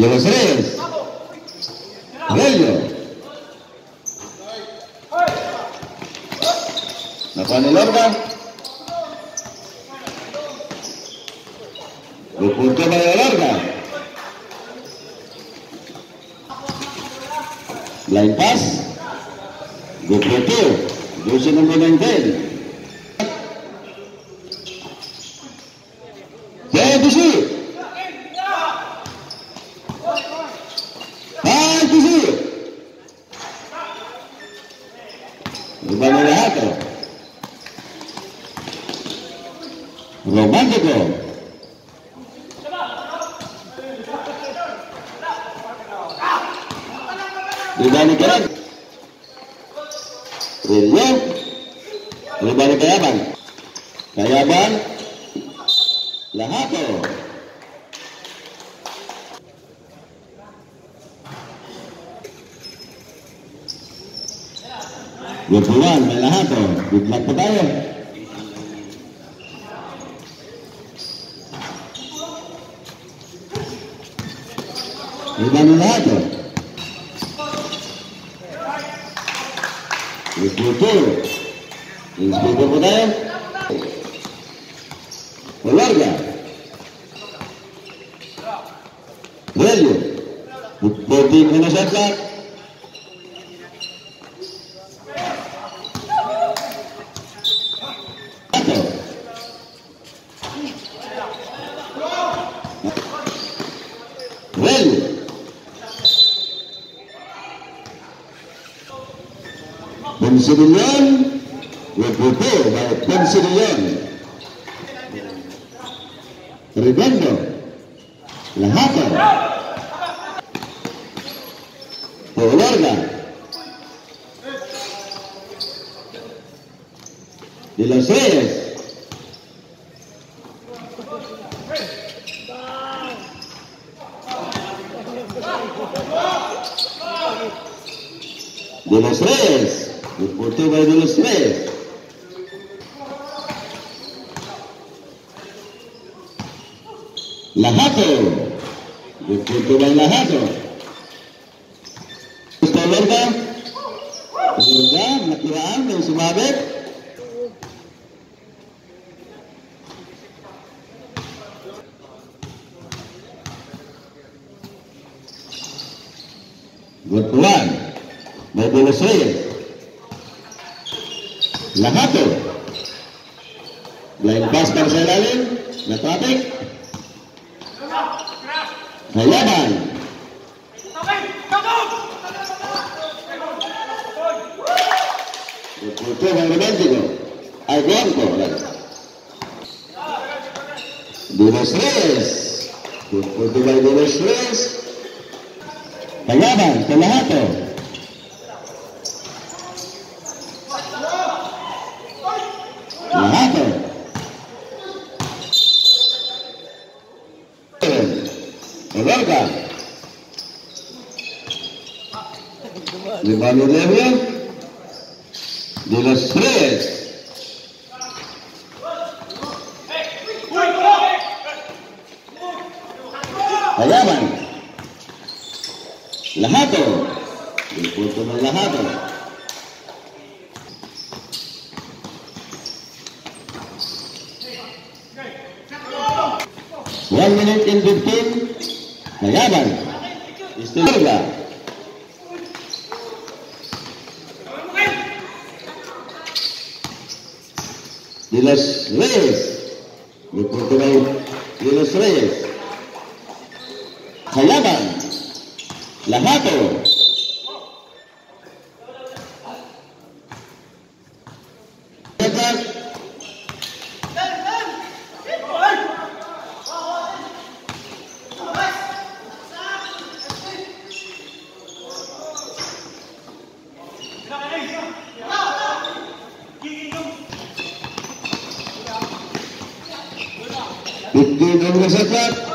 De los tres. Aurelio. La Juan Lorca. El punto para la larga. La impas. De Proteo. Doce número 20. Ya, Ribani Kayaban. Kayaban. Lahato. Lupuan, may lahato. Good luck po tayo. Ribani Lahato. Inspektur. Inspektur po tayo. Keluarga. Relyo. Putih Minnesota. Atau. Relyo. Pensilion. Putih by Pensilion. Redondo. Lahato. Keluarga. De los Reyes. De los Reyes. Deportivo de los Reyes. Lahato. Deportivo de Lahato. Gusto Lorga. Lorga, nakiraan ng sumabit. Butuan. May De Los Reyes. Lahato. Line pass para sa ilalim. Natraffic. Hayaban. Deportivo Magnético. Al blanco. De los Reyes. Deportivo de los Reyes. Hayaban. Kalahato. Lahato. Olorga. Limano Levia. De los Reyes. Hayaban. Lahato. El punto ng Lahato. One minute and fifteen. Hayaban. Istilorga. De los Reyes. El punto ng De los Reyes. Hayaban. Lahato. Fifteen on the set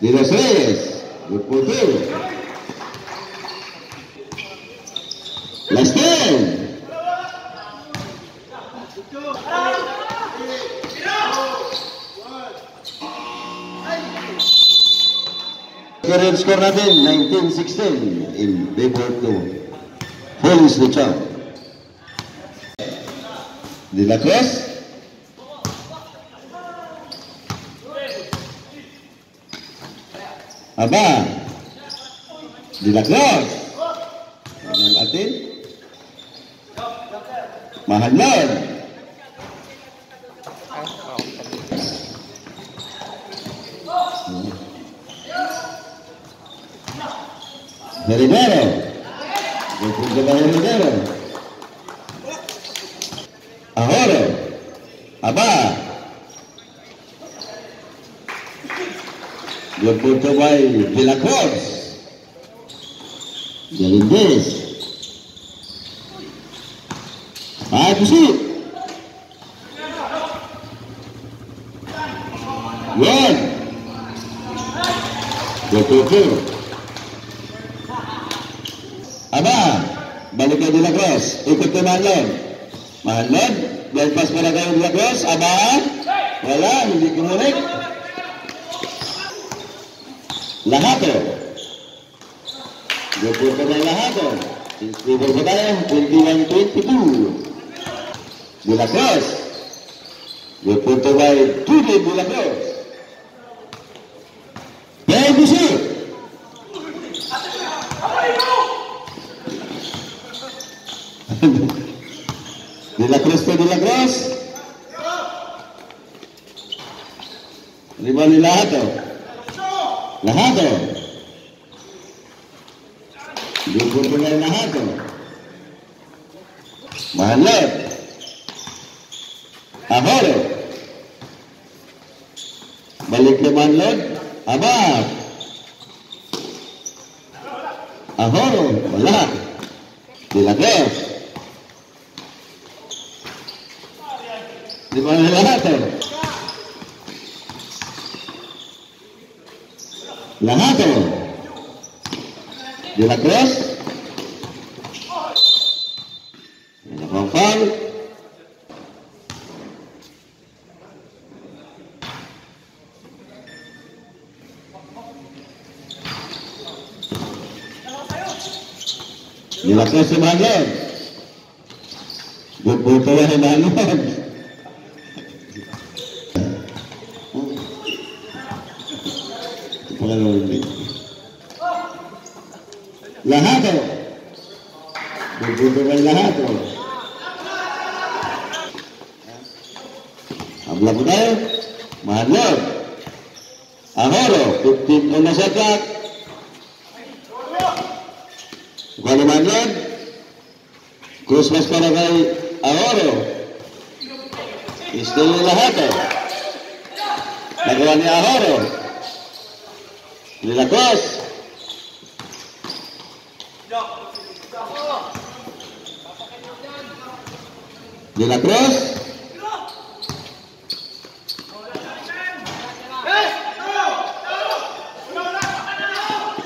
De los Reyes. El portero. La Estel. current score natin, 19-16 in favor to Police Luchao. De La. Aba. De La Cruz. Ano natin? Mahalon. Heredero. Yung punto ba Heredero? Ahoro. Aba. Yung punto ba Villa Cruz? Galindez. Ah, pusi. Yan. Yung punto. Aba, balik kayo de la Cruz. Ikot kay Manlon. Manlon, dahil pas para kayo de la Cruz. Aba, wala, hindi kumulik. Lahato. Grupo ka ng Lahato. Inscriber pa tayo, 21-22. De la Cruz. Grupo ka by Tude de la Cruz. Yan, busik. De la Cruz to De la Cruz. Lima ni Lahato. Lahato. Grupo ko na Lahato. Mahalot. Ahoro. Balik na Manlod. Abab. Ahoro. Wala. Cruz. Di ba na Lahat eh. De la Cruz. Pang foul. De la Cruz sa Manlon. Bubuto na Manlon. Pangalawa Lahat o. Bubuto ka lahat o. Habla ko tayo. Ahoro. 15 on na sa clock. Christmas para kay Ahoro. Still lahat o. Nagawa ni Ahoro. De la Cruz. De la Cruz.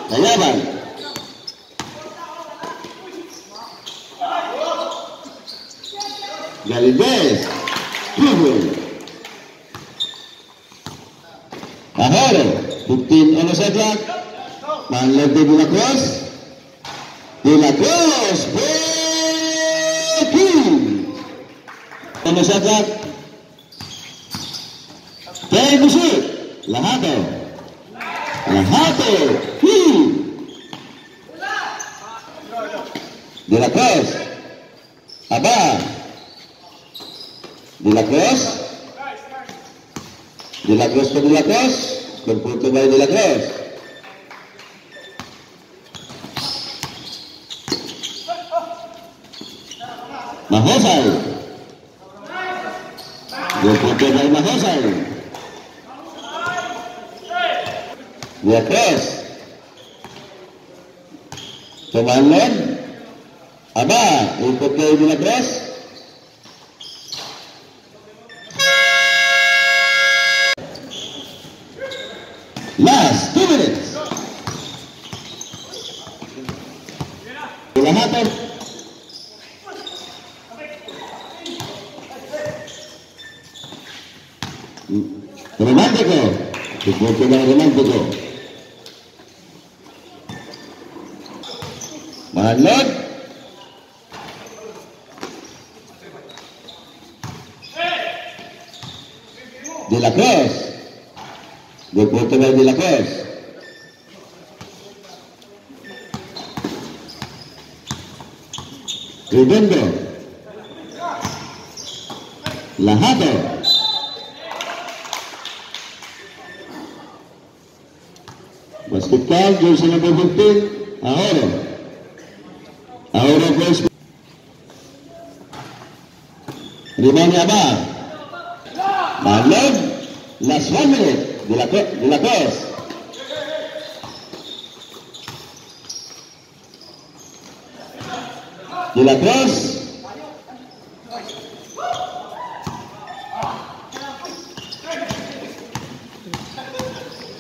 Kayaban. Galvez. Pugol. Ahora. 15 ano sa clock? Manlag de De La Cruz. De La Cruz. Clock? Kay Busi. Lahato. Lahato. De La Cruz. Aba. De La Cruz. De La Cruz to De La Cruz. Berputu baik De La Cruz. Mahosai. Berputu baik Mahosai. De La Cruz. Comandan. Aba, ikut ke De La Cruz. Last two minutes. Lahat Romántico. può chiamare romantico ma non de la cross del porto la Basketball, jersey number 15, Ahora. Ahora pues. Rimani Amar. Marlon, las hombres de la, de la Cruz. De la Cruz.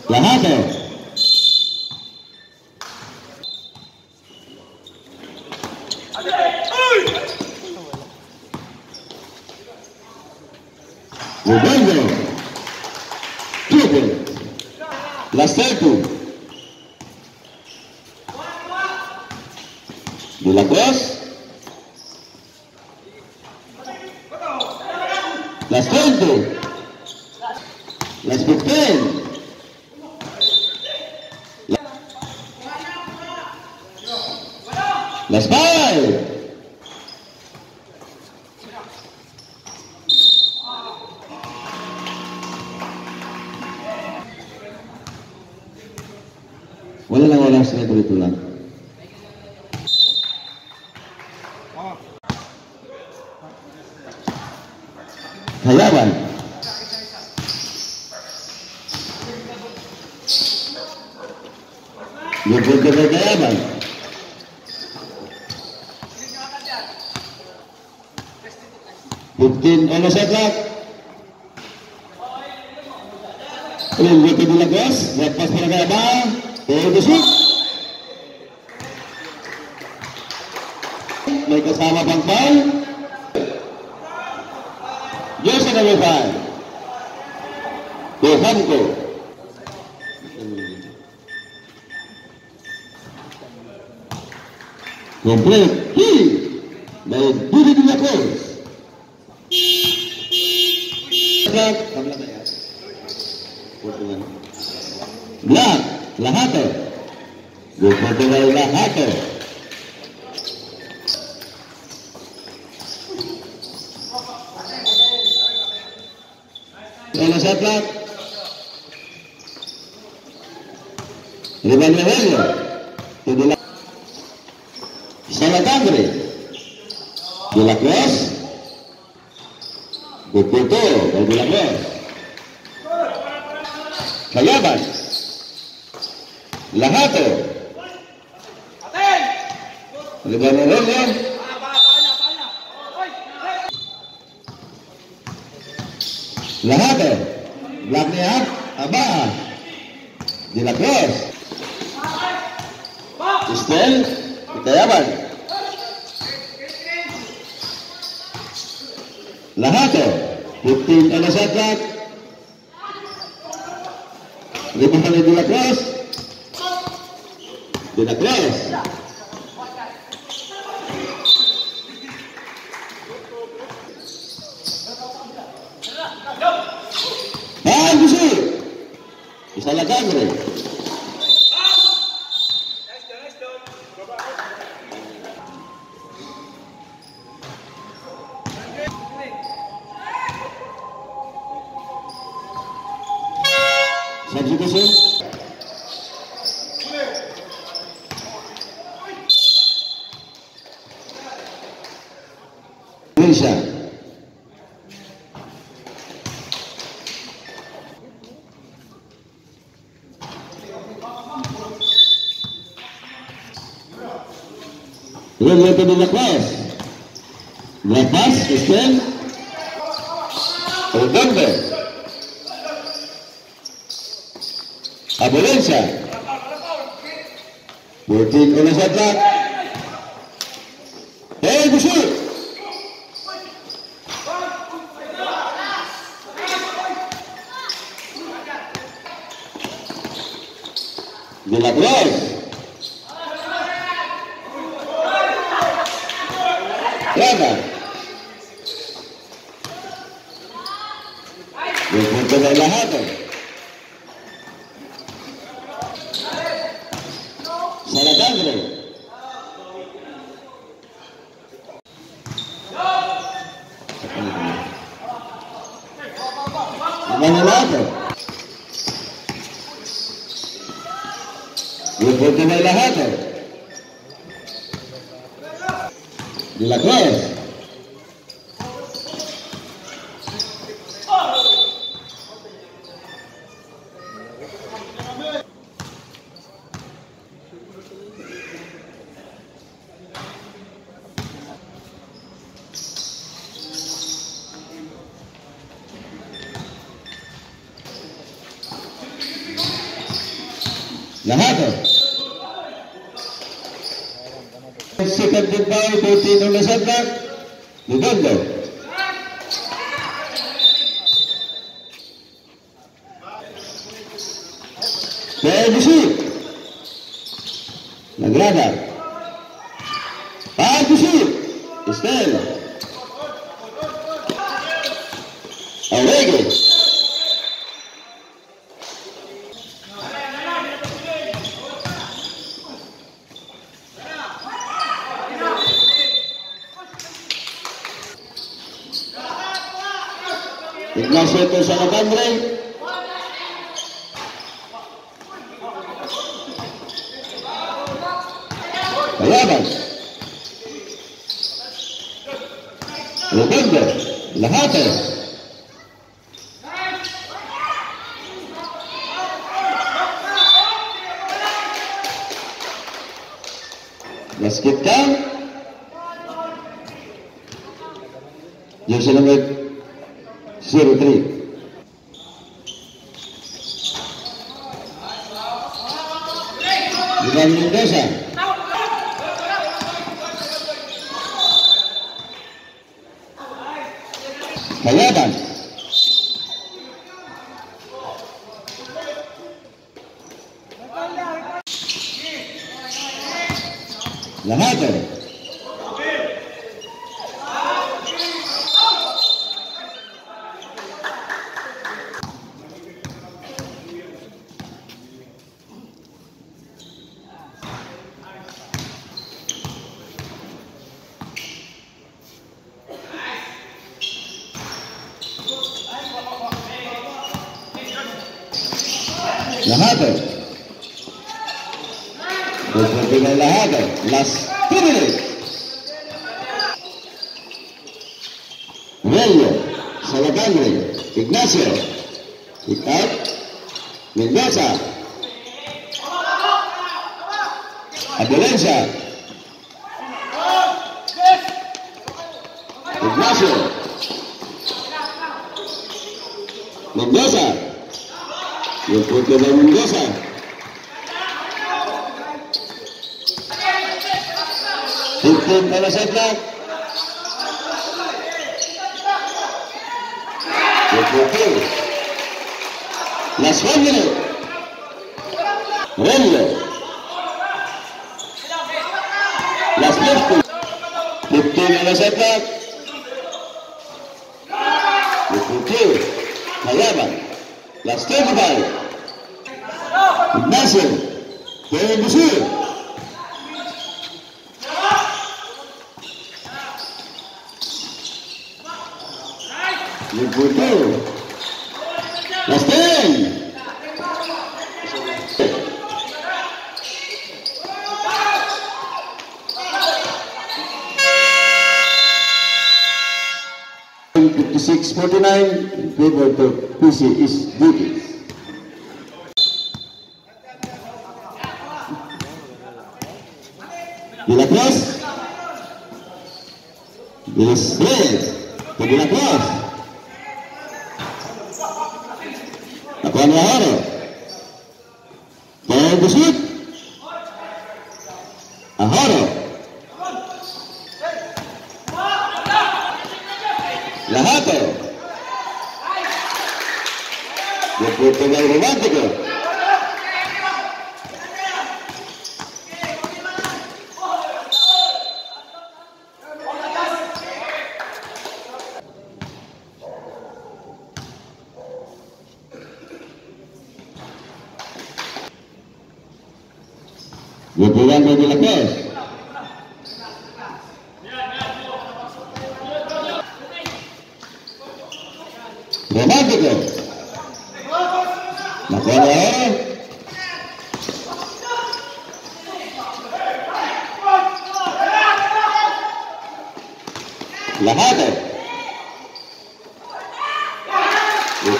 Lahato. Redondo. Triple. Lasterco. De la Cruz. Las 20. Las 15. Las 5. Wala lang wala sila dito lang. Hayawan. Kayaman. Fifteen ano sa? Lulwiti de la Cruz, lepas para kayaman. Pero shoot. May kasama pang foul. Jersey number 5. Dejanko. Complete. He. By Didi de la Cruz. Black. Black. Lahato. Lahato. Kalau saya plat. Riban Revelio. Itu la. Salah tangre. De la Cruz. De Puerto. De la Cruz. Kayaban. Lahato. Riban Revelio. Lahato. Black Nihat. Aba. De la Cruz. Estel. Kayaban. Lahato. 15 ano track. Riban de la Cruz. De la Cruz. Substitution. Indonesia. Revuelto de la Cruz. La Paz, Estel. Tim Indonesia Black. Hey, Gusur. Bila terus. Lepas. Lahado. Oh. Second goodbye to Tino Lasagna. Lugondo. يابس وبدر لهاتف مسكتان. جيش نمرة 03 Fifteen para setback. El punto. Las jóvenes. Relio. Las fiestas. Fifteen para setback. El 56, 49 in favor of the PC is voted. De la Cruz. De los tres. De la Cruz. Guberngan bagi lepas. Romántico. La cuadra ahora. La mata. El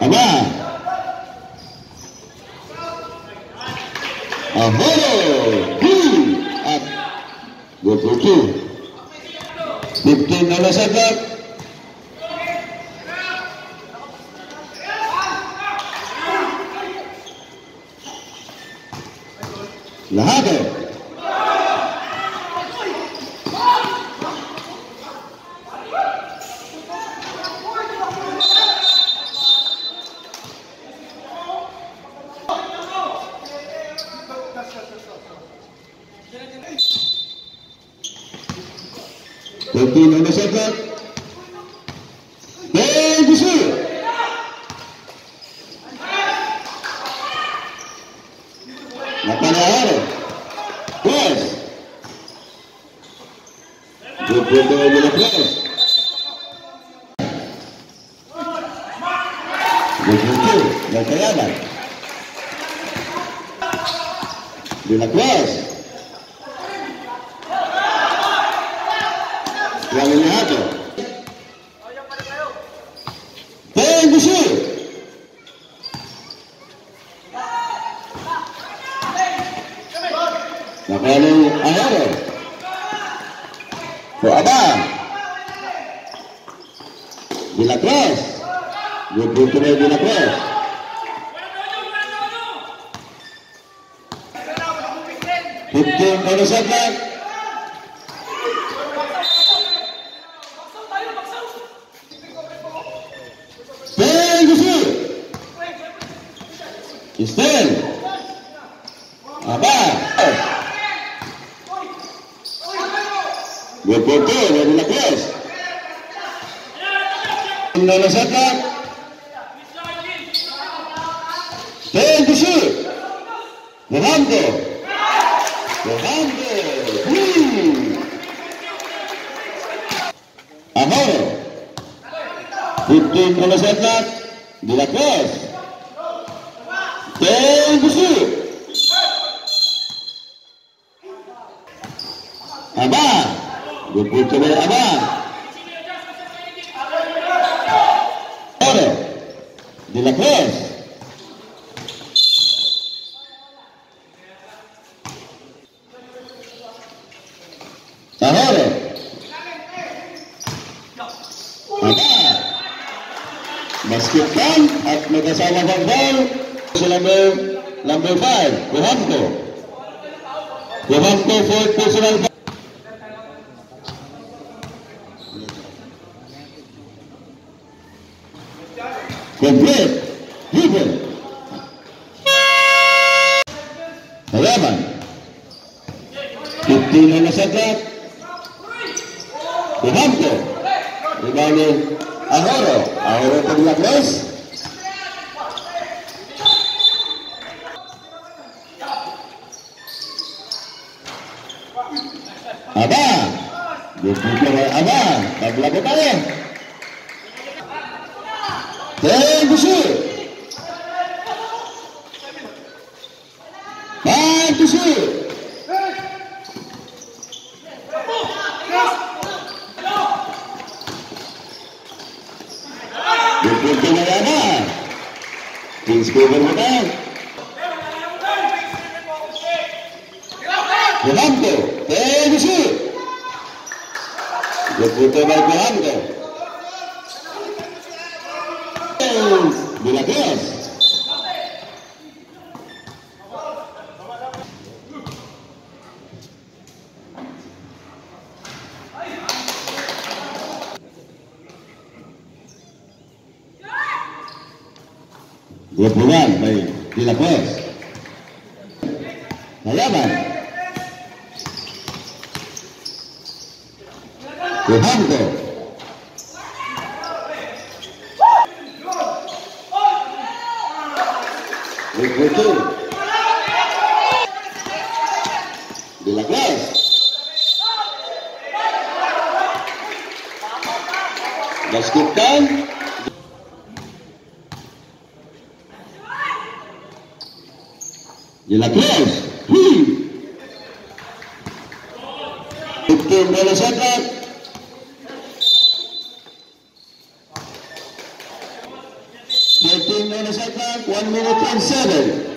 Aba. Ahoro. Two. Up. Go for two. 15 dollar setup. Lahat. Dia butuh bila cross. Fifteen kalau sebelas. Istel. Apa? Dua foto dari Lakers. Nana Saka. Fernando. Fernando. Amor. 15 Nana Saka. Di Lakers. Tenggusu. Abang. Dua puluh coba abang. Ora. fue personal. Completo. Libre. Alaban. volando, ¡Pelsi! Lo puto. Basket De la Cruz. Hmm. 15 bola sekat. 15 bola sekat. 1 minute and 7.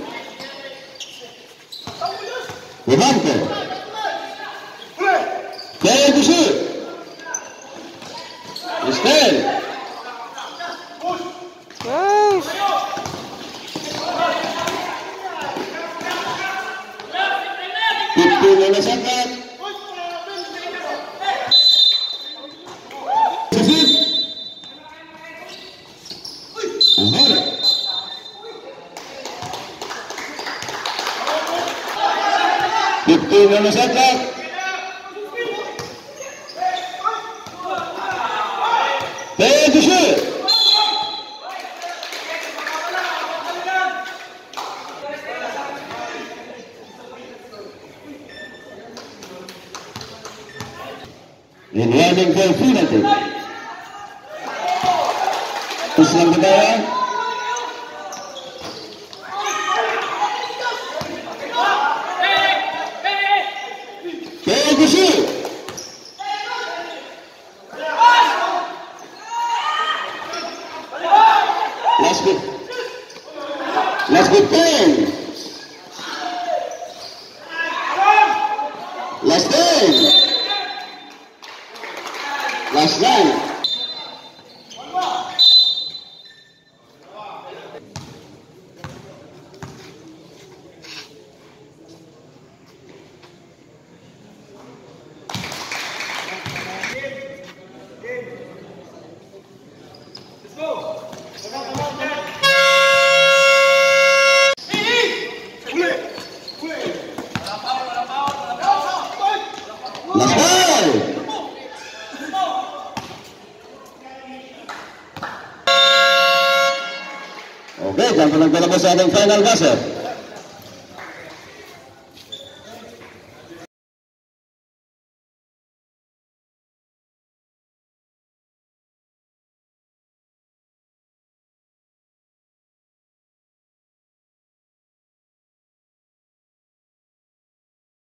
Itu yang saya. وسهلا فينا البصر